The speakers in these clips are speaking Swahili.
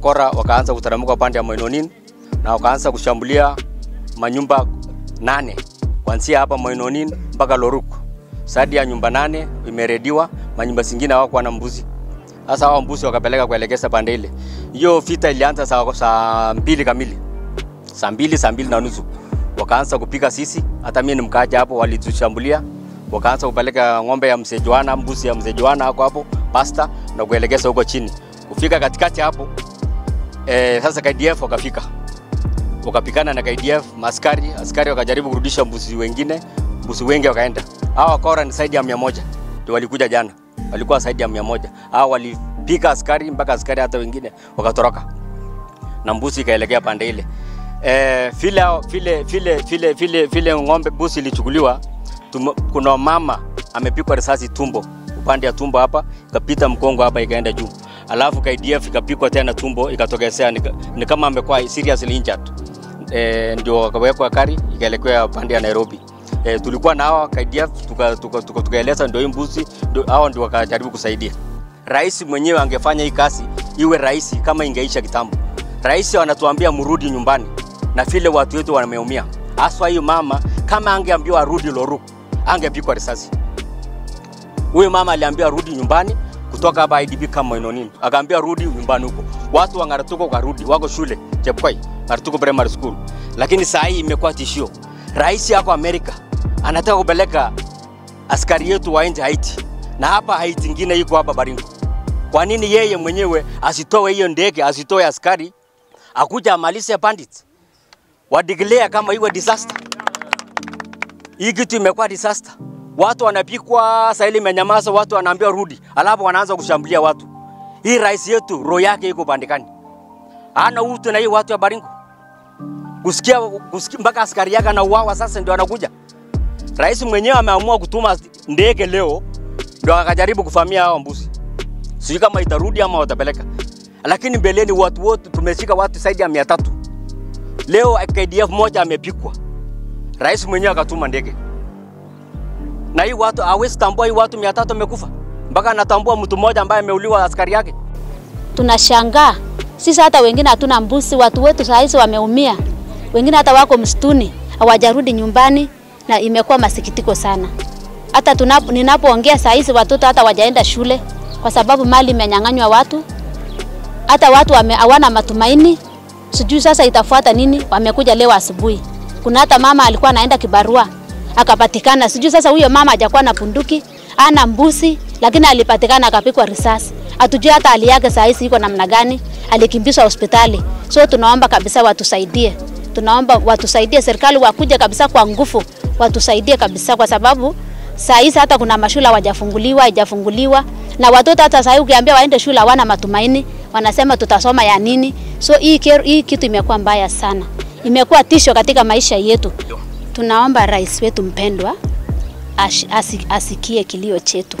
Kora wakaanza kuteremka upande ya Moinonin na wakaanza kushambulia manyumba nane kuanzia hapa Moinonin mpaka Loruk. Sadi ya nyumba nane imerediwa, manyumba zingine hawakuwa na mbuzi. Sasa hao mbuzi wakapeleka kuelekeza pande ile. Hiyo vita ilianza saa, saa mbili kamili, saa mbili saa mbili na nusu wakaanza kupiga sisi, hata mimi ni mkaaji hapo, walitushambulia wakaanza kupeleka ng'ombe ya mzee Joana, mbuzi ya mzee Joana hako hapo pasta na kuelekeza huko chini. Kufika katikati hapo eh, sasa KDF wakafika wakapikana na KDF maskari, askari wakajaribu kurudisha mbuzi wengine, mbuzi wengi wakaenda. Hao wakora ni zaidi ya mia moja ndio walikuja jana, walikuwa zaidi ya mia moja. Hao walipika askari mpaka askari hata wengine wakatoroka na mbuzi ikaelekea pande ile. Eh, vile vile vile vile vile vile ng'ombe mbuzi ilichukuliwa, kuna mama amepikwa risasi tumbo, upande ya tumbo hapa, ikapita mkongo hapa ikaenda juu, alafu KDF ikapikwa tena tumbo ikatokezea, ni kama amekuwa seriously injured e, ndio wakawekwa kari ikaelekea pande ya Nairobi. E, tulikuwa na hawa KDF tukaeleza tuka, tuka, tuka ndio mbuzi hawa ndio wakajaribu kusaidia. Rais mwenyewe angefanya hii kazi iwe rahisi kama ingeisha kitambo. Rais anatuambia mrudi nyumbani na vile watu wetu wameumia. Haswa hiyo mama kama angeambiwa arudi Loruk, angepigwa risasi. Huyo mama aliambiwa rudi nyumbani kutoka hapa IDB kama Inonini. Akaambia rudi nyumbani huko. Watu wangaratuko kwa rudi wako shule Chepkwai, Ngaratuko Primary School. Lakini saa hii imekuwa tishio. Rais yako Amerika anataka kupeleka askari yetu waende Haiti. Na hapa Haiti ingine iko hapa Baringo. Kwa nini yeye mwenyewe asitoe hiyo ndege, asitoe askari akuja amalize bandits? Wadeclare kama iwe disaster. Hii kitu imekuwa disaster. Watu wanapikwa, saa ile imenyamaza, watu wanaambiwa rudi, alafu wanaanza kushambulia watu. Hii rais yetu roho yake iko bandikani, ana utu na hii watu ya Baringo. Kusikia, mpaka askari yake anauawa, sasa ndio anakuja. Rais mwenyewe ameamua kutuma ndege leo, ndio akajaribu kuvamia hao mbuzi. Sijui kama itarudi ama watapeleka, lakini mbeleni watu wote tumeshika watu zaidi ya mia tatu. Leo KDF moja amepikwa, rais mwenyewe akatuma ndege na hii watu hawezi tambua hii watu mia tatu wamekufa, mpaka anatambua mtu mmoja ambaye ameuliwa askari yake. Tunashangaa sisi, hata wengine hatuna mbuzi, watu wetu saa hizi wameumia, wengine hata wako msituni hawajarudi nyumbani, na imekuwa masikitiko sana. Hata ninapoongea saa hizi watoto hata wajaenda shule kwa sababu mali imenyang'anywa watu, hata watu hawana matumaini, sijui sasa itafuata nini. Wamekuja leo asubuhi, kuna hata mama alikuwa anaenda kibarua akapatikana. Sijui sasa huyo mama hajakuwa na bunduki, ana mbuzi, lakini alipatikana akapikwa risasi. Hatujui hata hali yake saa hizi iko namna gani, alikimbizwa hospitali. So tunaomba kabisa watusaidie, tunaomba watusaidie, serikali wakuja kabisa kwa nguvu, watusaidie kabisa, kwa sababu saa hizi hata kuna mashule hawajafunguliwa, haijafunguliwa na watoto hata saa hii ukiambia waende shule hawana matumaini, wanasema tutasoma ya nini? So hii, hii kitu imekuwa mbaya sana, imekuwa tisho katika maisha yetu. Tunaomba rais wetu mpendwa as, as, asikie kilio chetu,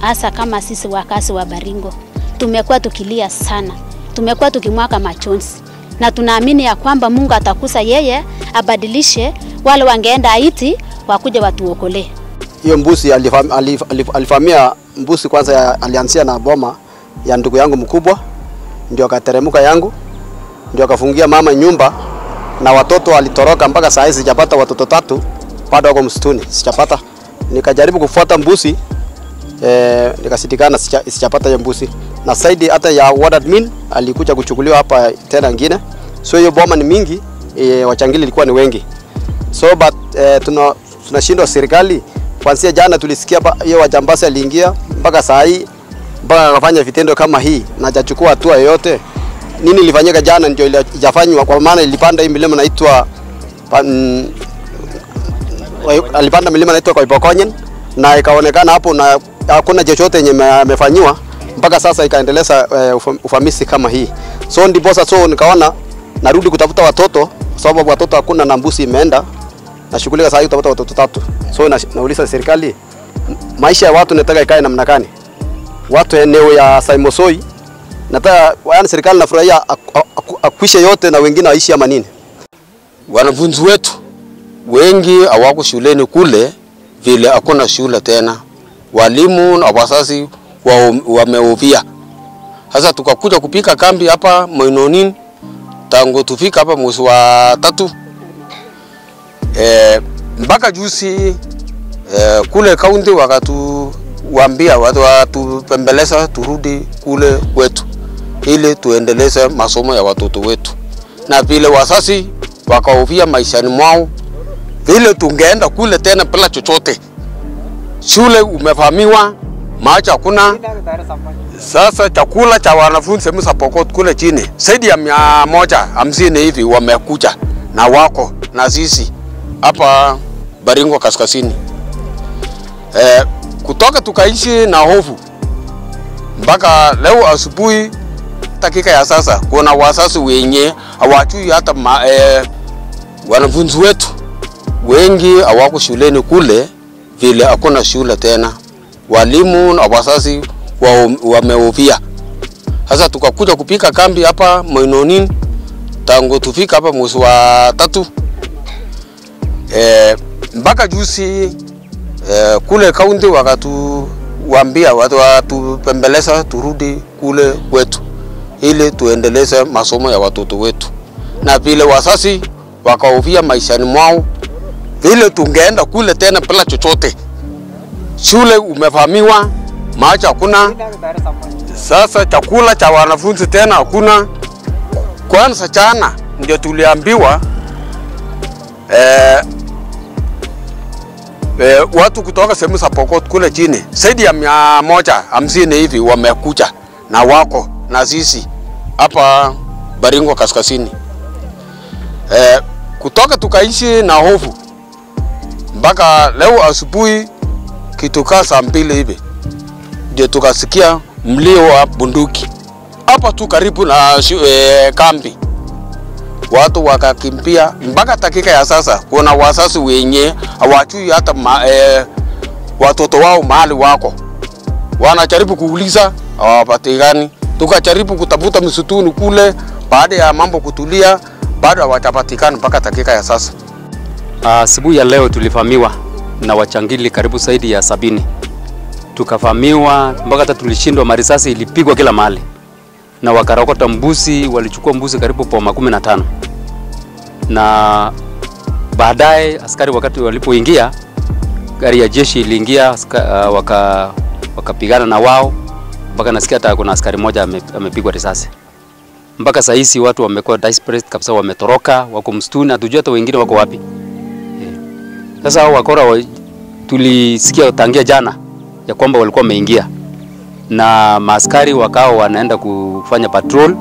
hasa kama sisi wakazi wa Baringo tumekuwa tukilia sana, tumekuwa tukimwaka machozi, na tunaamini ya kwamba Mungu atakusa yeye abadilishe wale wangeenda Haiti wakuje watuokolee. hiyo mbusi alivamia mbuzi kwanza, alianzia na boma ya ndugu yangu mkubwa, ndio akateremka yangu, ndio akafungia mama nyumba na watoto walitoroka. Mpaka saa hizi sijapata watoto tatu, bado wako msituni, sijapata. Nikajaribu kufuata mbuzi eh, nikasitikana, sija- sijapata hiyo mbuzi, na saidi hata ya ward admin alikuja kuchukuliwa hapa tena ingine, so hiyo boma ni mingi eh, wachangili ilikuwa ni wengi. So but eh, tuna tunashindwa serikali. Kuanzia jana tulisikia hiyo wajambazi aliingia mpaka saa hii mpaka akafanya vitendo kama hii. Na hajachukua hatua yoyote. Nini ilifanyika jana ndio ilijafanywa kwa maana ilipanda hii milima inaitwa pa- mm, alipanda milima inaitwa Koipokonyen na ikaonekana hapo na hakuna chochote yenye amefanyiwa mpaka sasa ikaendeleza uh, ufamisi kama hii. So ndiposa so nikaona narudi kutafuta watoto sababu watoto hakuna na mbusi imeenda nashughulika sasa hii utapata watoto tatu. So na, nauliza serikali maisha ya watu nataka ikae namna gani? Watu eneo ya Saimosoi nataka yaani serikali nafurahia ak- ak- akwishe yote na wengine waishi ama nini? wanafunzi wetu wengi hawako shuleni kule, vile hakuna shule tena, walimu na wazazi wa- wameovia. Sasa tukakuja kupika kambi hapa Moinonin tangu tufika hapa mwezi wa tatu e, mpaka juzi e, kule kaunti wakatuambia watu watupembeleza turudi kule kwetu ili tuendeleze masomo ya watoto wetu, na vile wazazi wakaovia maishani mwao, vile tungeenda kule tena bila chochote. Shule umevamiwa, maji hakuna. Sasa chakula cha wanafunzi msa Pokot kule chini zaidi ya mia moja hamsini hivi wamekuja na wako na sisi hapa Baringo Kaskazini. Eh, kutoka tukaishi na hofu mpaka leo asubuhi dakika ya sasa, kuna wasasi wenye hawajui hata ma, eh, wanafunzi wetu wengi hawako shuleni kule, vile hakuna shule tena, walimu na wazazi wameovia. Sasa tukakuja kupika kambi hapa Moinonin tangu tufika hapa mwezi wa tatu. E, mpaka juzi e, kule kaunti wakatuambia watu watupembeleza turudi kule kwetu ili tuendeleze masomo ya watoto wetu, na vile wazazi wakaovia maishani mwao, vile tungeenda kule tena bila chochote. Shule umevamiwa, maji hakuna, sasa chakula cha wanafunzi tena hakuna. Kwanza chana ndio tuliambiwa eh, eh, watu kutoka sehemu za Pokot kule chini zaidi ya mia moja hamsini hivi wamekuja na wako na sisi hapa Baringo Kaskazini. Eh, kutoka tukaishi na hofu mpaka leo asubuhi kitukaa saa mbili hivi ndio tukasikia mlio wa bunduki hapa tu karibu na eh, kambi. Watu wakakimbia mpaka dakika ya sasa. Kuna wasasi wenye hawajui hata ma, e, watoto wao mahali wako, wanajaribu kuuliza hawapatikani. Tukajaribu kutafuta msituni kule, baada ya mambo kutulia, bado hawajapatikana mpaka dakika ya sasa. Asubuhi ya leo tulivamiwa na wachangili karibu zaidi ya sabini. Tukavamiwa mpaka hata tulishindwa, marisasi ilipigwa kila mahali, na wakarokota mbuzi, walichukua mbuzi karibu poma kumi na tano na baadaye askari wakati walipoingia, gari ya jeshi iliingia, uh, waka wakapigana na wao mpaka nasikia hata kuna askari mmoja ame- amepigwa risasi. Mpaka saa hizi watu wamekuwa desperate kabisa, wametoroka, wako msituni, hatujui hata wengine wako wapi. Sasa hao wakora wa, tulisikia tangia jana ya kwamba walikuwa wameingia na maaskari wakao wanaenda kufanya patrol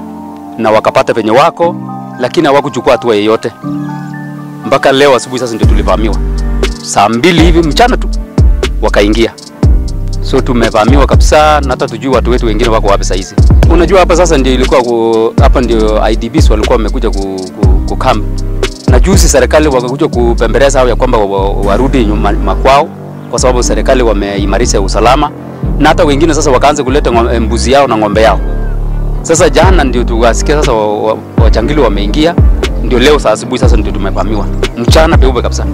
na wakapata penye wako, lakini hawakuchukua hatua yeyote mpaka leo asubuhi. Sasa ndio tulivamiwa saa mbili hivi mchana tu wakaingia, so tumevamiwa kabisa, na hata tujui watu wetu wengine wako wapi saizi. Unajua hapa sasa ndio ilikuwa ku, hapa ndio IDBs walikuwa wamekuja ku, ku, ku camp na juzi serikali wakakuja kupembeleza hao ya kwamba wa- wa- warudi nyuma makwao, kwa sababu serikali wameimarisha usalama, na hata wengine sasa wakaanza kuleta mbuzi yao na ng'ombe yao. Sasa jana ndio tukasikia sasa wa- wa- wachangili wameingia, ndio leo saa asubuhi sasa ndio tumevamiwa mchana peupe kabisa.